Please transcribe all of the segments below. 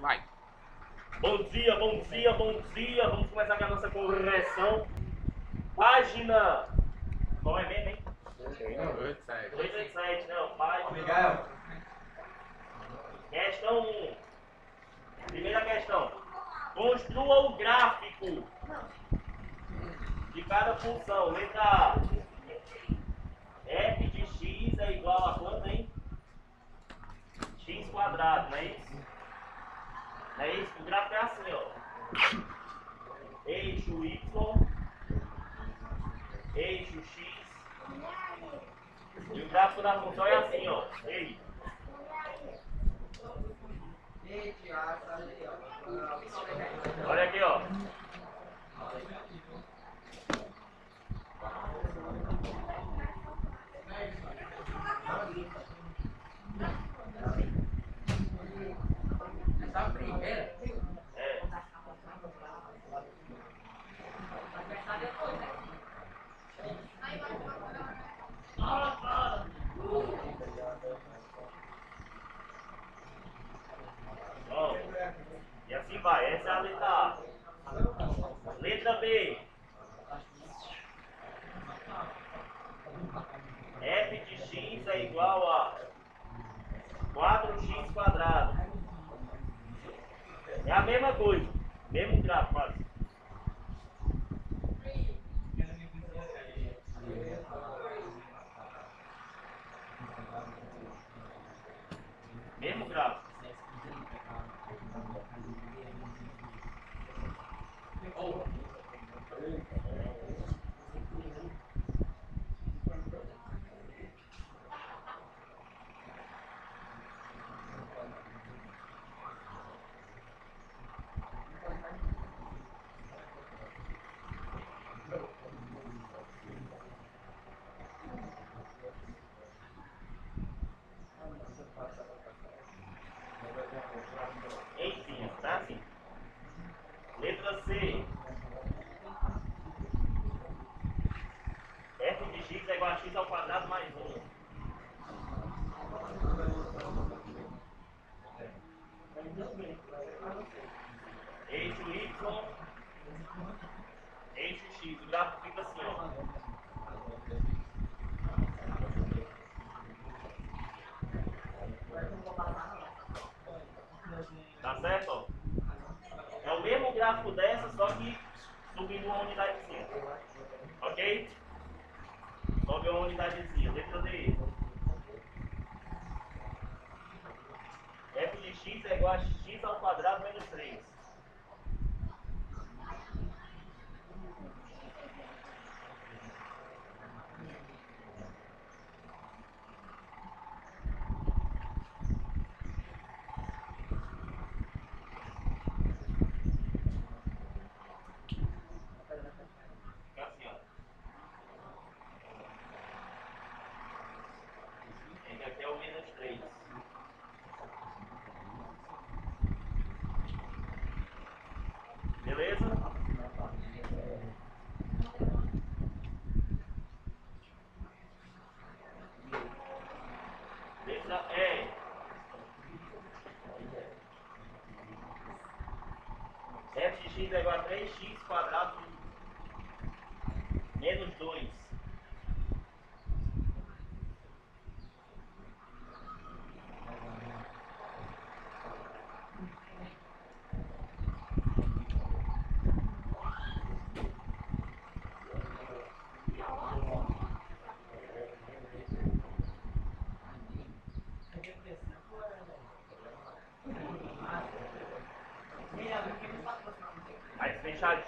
vai. Bom dia, bom dia, bom dia. Vamos começar com a nossa correção. Página. Qual é mesmo, hein? 287, não. Página. Miguel. Questão 1. Primeira questão. Construa o gráfico de cada função. Letra A. f de x é igual a quanto, hein? x quadrado, não é isso? É isso? O gráfico é assim, ó. Eixo y, eixo x. E o gráfico da função é assim, ó. Ei. Olha aqui, ó. Essa primeira. É. Ó, E assim vai, essa é a letra A. Letra B. f de x é igual a 4x quadrado. É a mesma coisa, mesmo gráfico quase. Mesmo gráfico. Enfim, tá assim. Letra C. f de x ao quadrado mais 1. Eixo y, eixo x. O gráfico fica assim, ó. Tá certo? É o mesmo gráfico dessa, só que subindo uma unidadezinha. Ok? Sobe uma unidadezinha. Letra D. f de x é igual a x ao quadrado menos 3. 3x²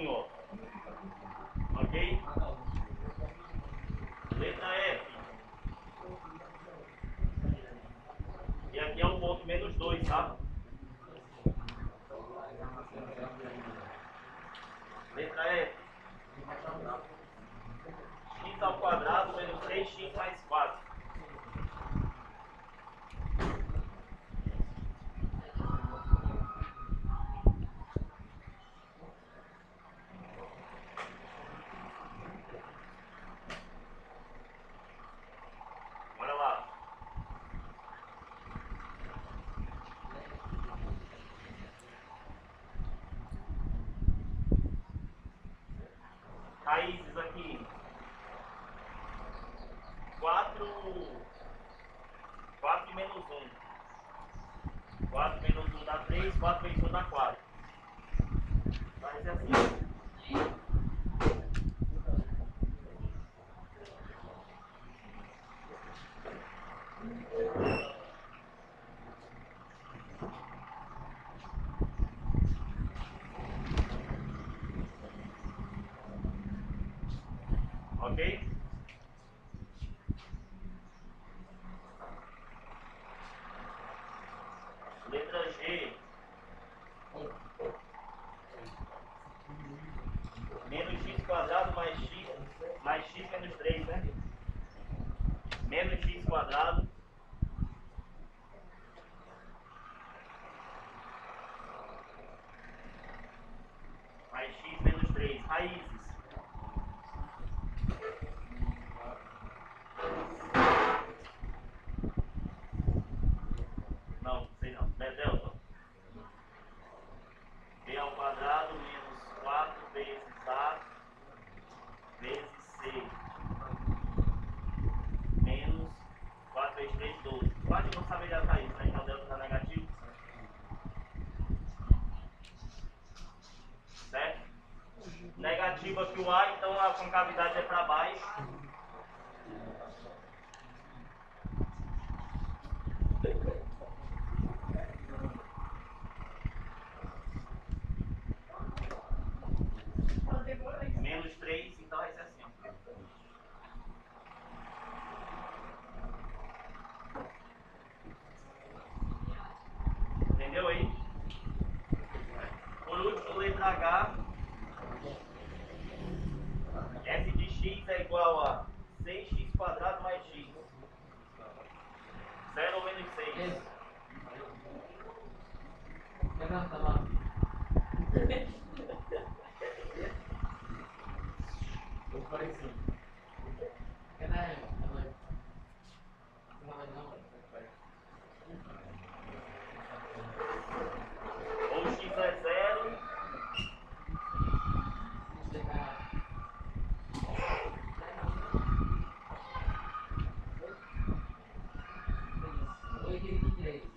Mais quadrado aqui o ar, então a concavidade é para baixo.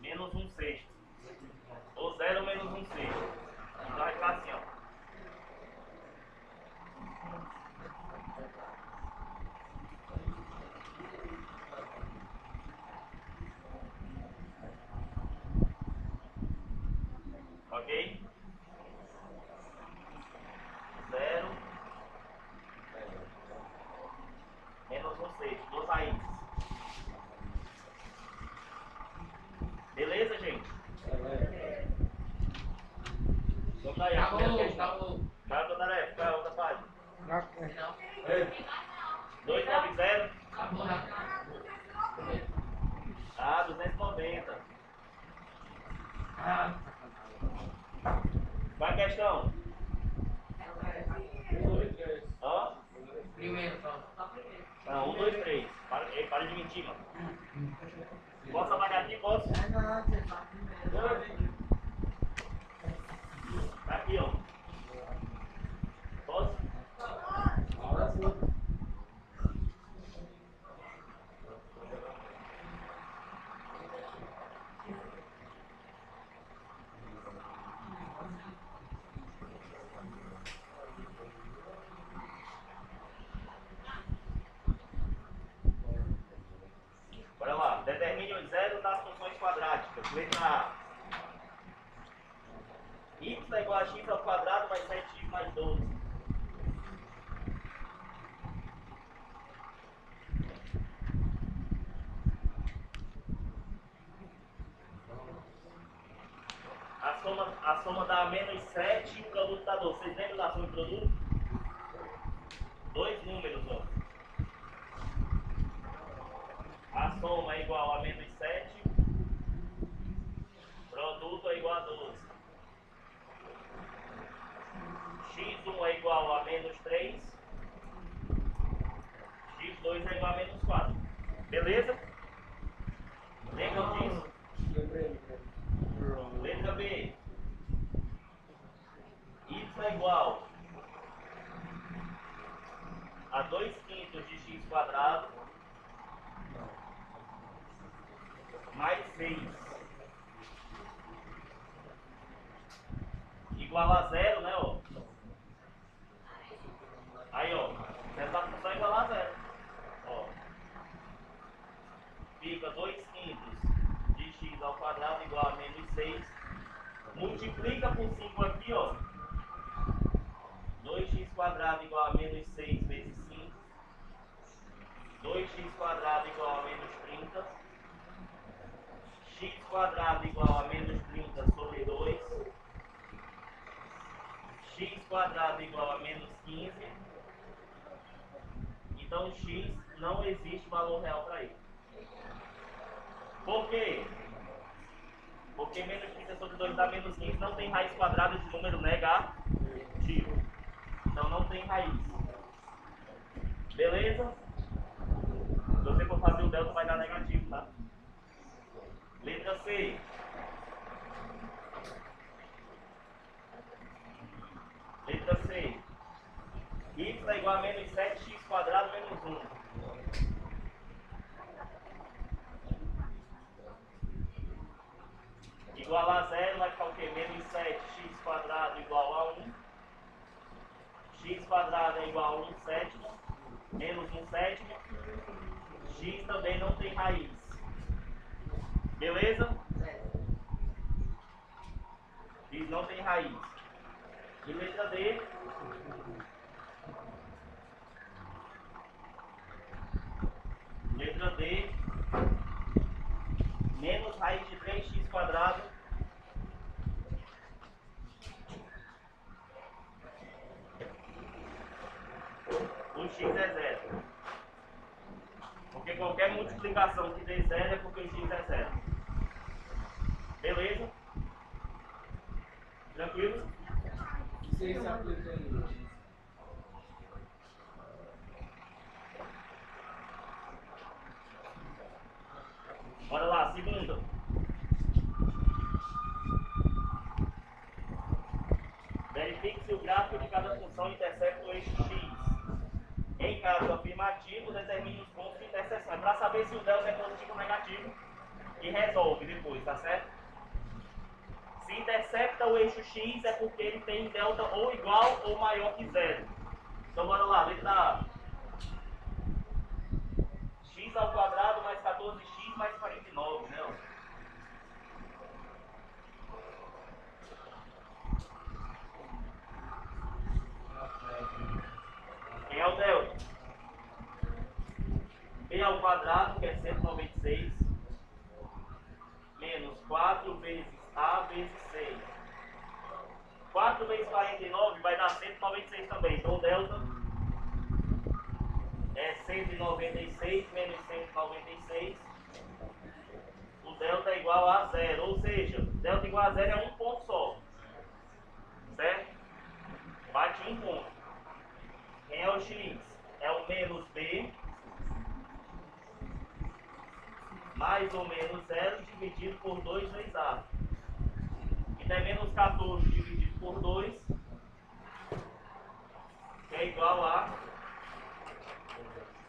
menos um sexto. Cabo Tarefa, outra página. 290. Ah, 290. Vai questão. soma, a soma dá menos 7 e o produto dá 12. Vocês lembram da soma de produto? Dois números, ó. A soma é igual a menos 7. Produto é igual a 12. x1 é igual a menos 3. x2 é igual a menos 4. Beleza? Lembram disso? igual a 2 quintos de x quadrado mais 6 igual a zero, né, ó? Aí, ó, essa função é igual a zero. Ó, fica 2 quintos de x ao quadrado igual a menos 6. Multiplica por 5 aqui, ó. 2x quadrado igual a menos 6 vezes 5. 2x quadrado igual a menos 30. x quadrado igual a menos 30 sobre 2. x quadrado igual a menos 15. Então x não existe valor real para ele. Por quê? Porque menos 30 sobre 2 dá menos 15 não tem raiz quadrada de número negativo. Então não tem raiz. Beleza? Se você for fazer o delta vai dar negativo, tá? Letra C. Letra C. Y é igual a menos 7x quadrado menos 1. Igual a zero vai ficar o quê? Menos 7x quadrado igual a 1. x quadrado é igual a 1 sétimo. Menos 1 sétimo. x também não tem raiz. Beleza? x não tem raiz. E letra D. Letra D. Menos raiz de 3x quadrado. O x é zero. Porque qualquer multiplicação que dê zero é porque o x é zero. Beleza? Tranquilo? Se se aplica aí. Bora lá, segunda. Verifique se o gráfico de cada função intercepta o eixo x. Em caso afirmativo, determine os É para saber se o delta é positivo ou negativo. E resolve depois, tá certo? Se intercepta o eixo x é porque ele tem delta ou igual ou maior que zero. Então bora lá, letra A. x ao quadrado mais 14x mais 49, né? ó? Quem é o delta? B ao quadrado, que é 196, menos 4 vezes A vezes 6. 4 vezes 49 vai dar 196 também. Então, o delta é 196 menos 196. O delta é igual a zero. Ou seja, delta igual a zero é um ponto só. Certo? Bate um ponto. É o x? É o menos b mais ou menos zero dividido por 2 vezes a. Então é menos 14 dividido por 2, que é igual a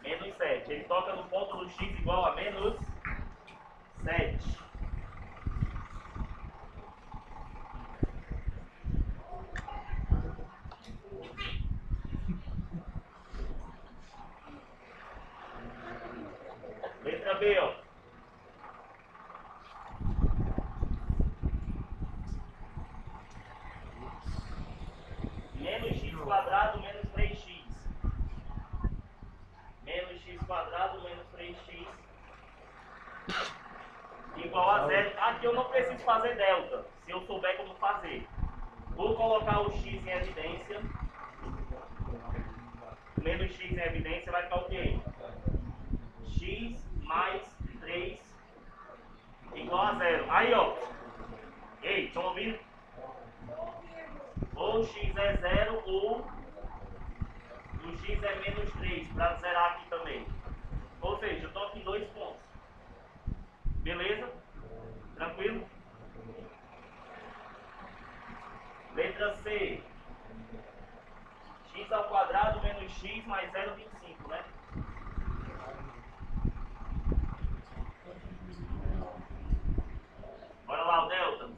menos 7. Ele toca no ponto do x igual a menos 7. B, ó. Menos x quadrado menos 3x. Menos x quadrado menos 3x. Igual a zero. Aqui eu não preciso fazer delta, se eu souber como fazer. Vou colocar o x em evidência. Menos x em evidência vai ficar o quê? Mais 3 igual a zero. Aí, ó. Ei, estão ouvindo? Ou x é zero ou o x é menos 3, para zerar aqui também. Ou seja, eu estou aqui em dois pontos. Beleza? Tranquilo? Letra C. x ao quadrado menos x mais 0,25, né? Bora lá, o delta.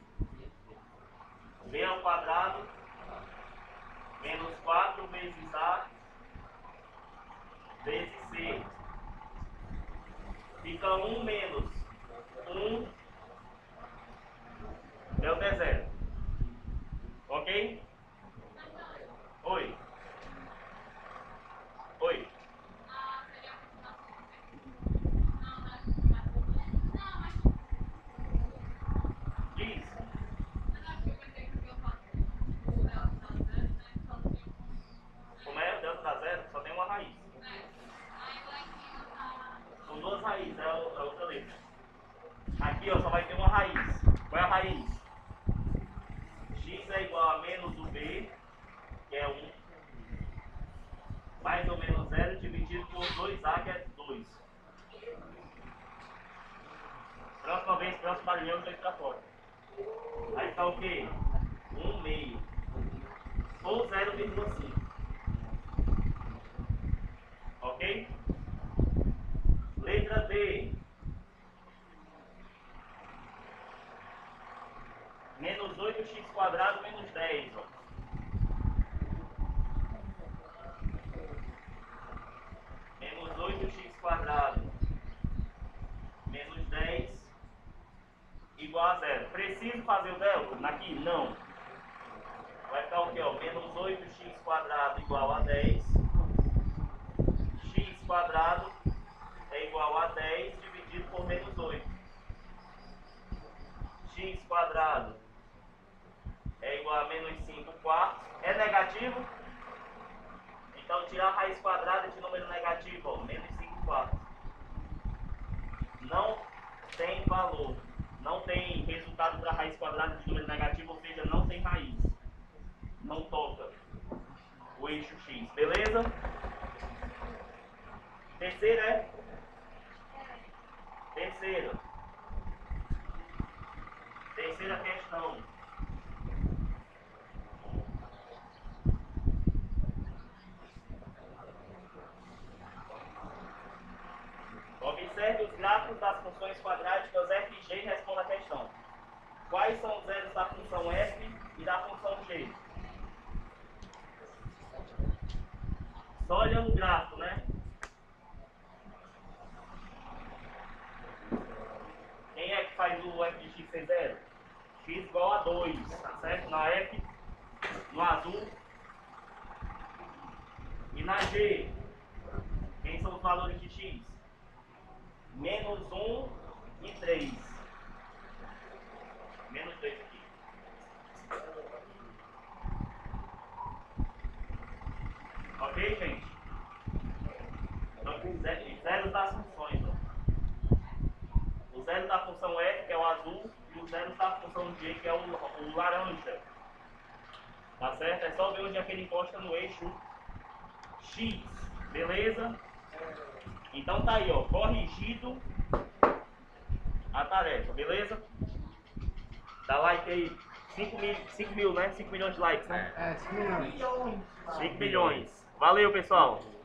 B ao quadrado menos 4 vezes A vezes C. 1 menos 1 delta é zero. Ok? Oi. Oi. Diz. Como é? O delta dá zero? Só tem uma raiz. São duas raízes, é a a outra letra. Aqui ó, só vai ter uma raiz. Qual é a raiz? x é igual a menos o b, que é 1, mais ou menos 0 dividido por 2a, que é 2. Próxima vez, próximo barulhão, dois pra fora. Aí está o quê? 1 meio. Ou 0,5. Ok? Letra D. 8x quadrado menos 10. Ó. Menos 8x quadrado menos 10 igual a zero. Preciso fazer o delta? Aqui? Não. Vai ficar o quê? Ó? Menos 8x quadrado igual a 10. x quadrado é igual a 10 dividido por menos 8. x quadrado é igual a menos 5 quartos. É negativo? Então tirar a raiz quadrada de número negativo, ó, menos 5 quartos. Não tem valor. Não tem resultado para raiz quadrada de número negativo, ou seja, não tem raiz. Não toca o eixo x, beleza? Terceira é? Terceira. Terceira questão. Observe os gráficos das funções quadráticas f e g e responda a questão. Quais são os zeros da função f e da função g? Só olhando o gráfico, né? Quem é que faz o f de x ser zero? x igual a 2, tá certo? Na f, no azul. E na g, quem são os valores de x? Menos 1 e 3. Menos 3 aqui. Ok, gente? Então, os ze- os zeros das funções. Ó. O zero da função F, que é o azul, e o zero da função G, que é o, o laranja. Tá certo? É só ver onde é que ele encosta no eixo X. Beleza? Então tá aí, ó. Corrigido a tarefa, beleza? Dá like aí. 5 mil, 5 mil, né? 5 milhões de likes, né? É, 5 milhões. 5 milhões. Valeu, pessoal. Mete 3 mil.